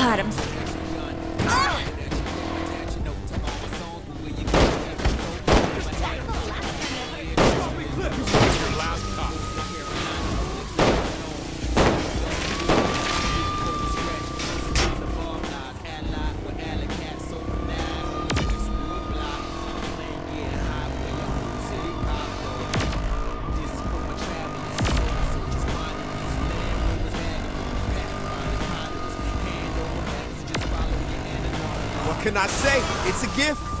Adams. What can I say? It's a gift.